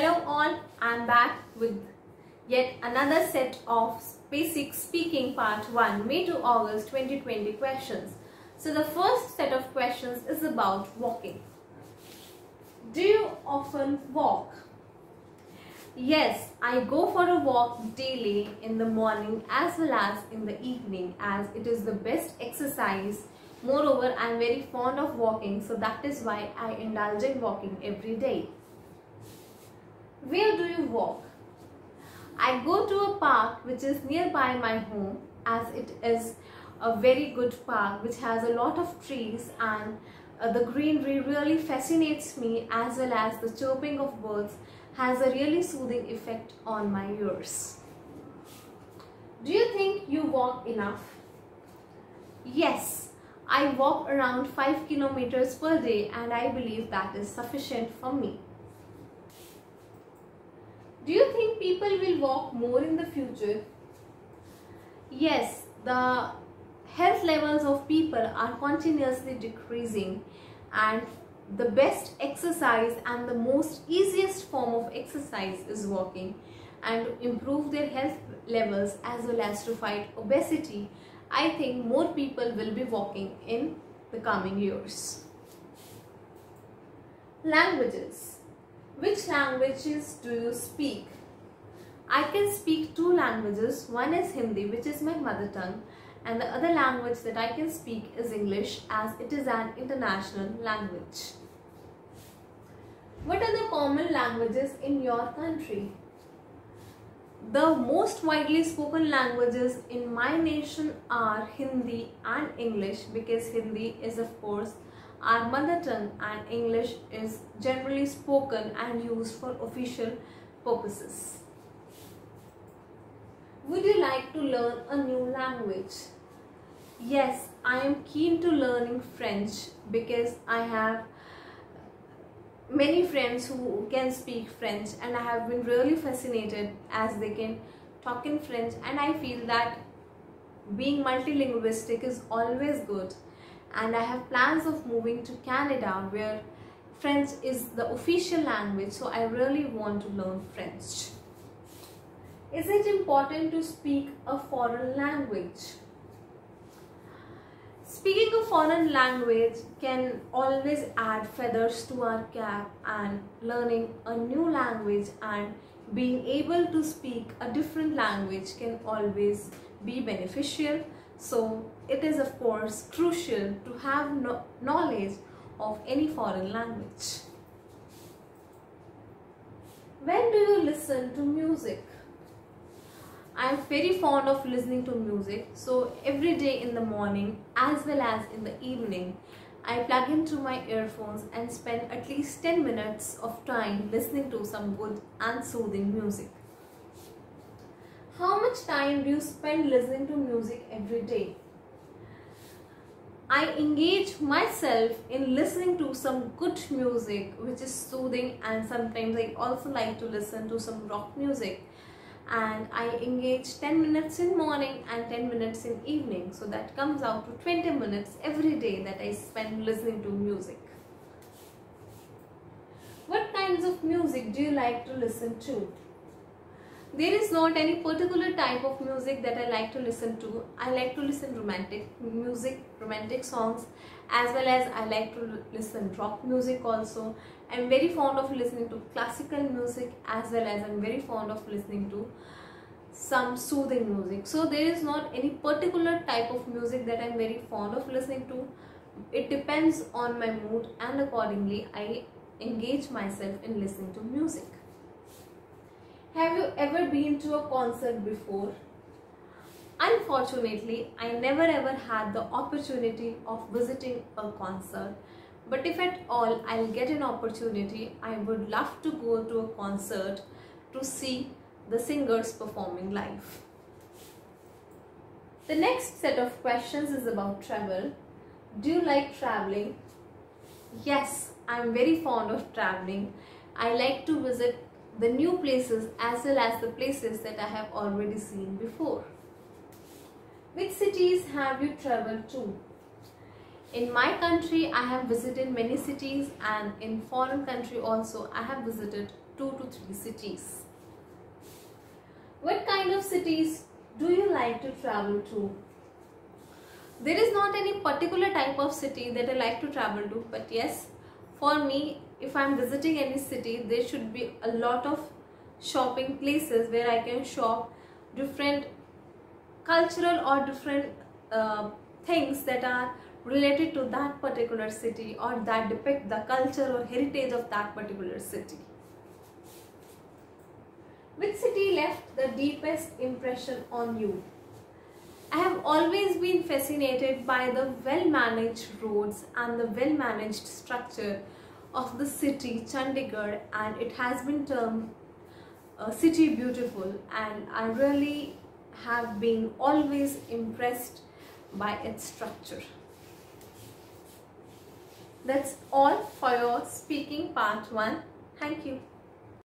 Hello all, I'm back with yet another set of basic speaking part 1 May to August 2020 questions. So the first set of questions is about walking. Do you often walk? Yes, I go for a walk daily in the morning as well as in the evening as it is the best exercise. Moreover, I am very fond of walking so that is why I indulge in walking every day. Where do you walk? I go to a park which is nearby my home as it is a very good park which has a lot of trees and uh, the greenery really fascinates me as well as the chirping of birds has a really soothing effect on my ears. Do you think you walk enough? Yes, I walk around 5 kilometers per day and I believe that is sufficient for me. Do you think people will walk more in the future? Yes, the health levels of people are continuously decreasing and the best exercise and the most easiest form of exercise is walking and improve their health levels as well as to fight obesity I think more people will be walking in the coming years. Languages. Which languages do you speak? I can speak two languages. One is Hindi which is my mother tongue and the other language that I can speak is English as it is an international language. What are the common languages in your country? The most widely spoken languages in my nation are Hindi and English because Hindi is of course our mother tongue and English is generally spoken and used for official purposes. Would you like to learn a new language? Yes, I am keen to learning French because I have many friends who can speak French and I have been really fascinated as they can talk in French and I feel that being multilingualistic is always good and I have plans of moving to Canada where French is the official language so I really want to learn French. Is it important to speak a foreign language? Speaking a foreign language can always add feathers to our cap and learning a new language and being able to speak a different language can always be beneficial. So it is of course crucial to have no knowledge of any foreign language. When do you listen to music? I'm very fond of listening to music. So every day in the morning as well as in the evening, I plug into my earphones and spend at least 10 minutes of time listening to some good and soothing music. How much time do you spend listening to music every day? I engage myself in listening to some good music which is soothing and sometimes I also like to listen to some rock music and I engage 10 minutes in morning and 10 minutes in evening so that comes out to 20 minutes every day that I spend listening to music. What kinds of music do you like to listen to? There is not any particular type of music that I like to listen to. I like to listen romantic music, romantic songs as well as I like to listen rock music also I'm very fond of listening to classical music as well as I'm very fond of listening to some soothing music. So there is not any particular type of music that I'm very fond of listening to. It depends on my mood and accordingly I engage myself in listening to music. Have you ever been to a concert before? Unfortunately, I never ever had the opportunity of visiting a concert but if at all I'll get an opportunity, I would love to go to a concert to see the singers performing live. The next set of questions is about travel. Do you like traveling? Yes, I'm very fond of traveling. I like to visit the new places as well as the places that I have already seen before. Which cities have you traveled to? in my country i have visited many cities and in foreign country also i have visited 2 to 3 cities. What kind of cities do you like to travel to? There is not any particular type of city that I like to travel to but yes for me if I'm visiting any city there should be a lot of shopping places where I can shop different cultural or different uh, things that are related to that particular city or that depict the culture or heritage of that particular city. Which city left the deepest impression on you? I have always been fascinated by the well-managed roads and the well-managed structure of the city Chandigarh and it has been termed a city beautiful and I really have been always impressed by its structure. That's all for your speaking part 1. Thank you.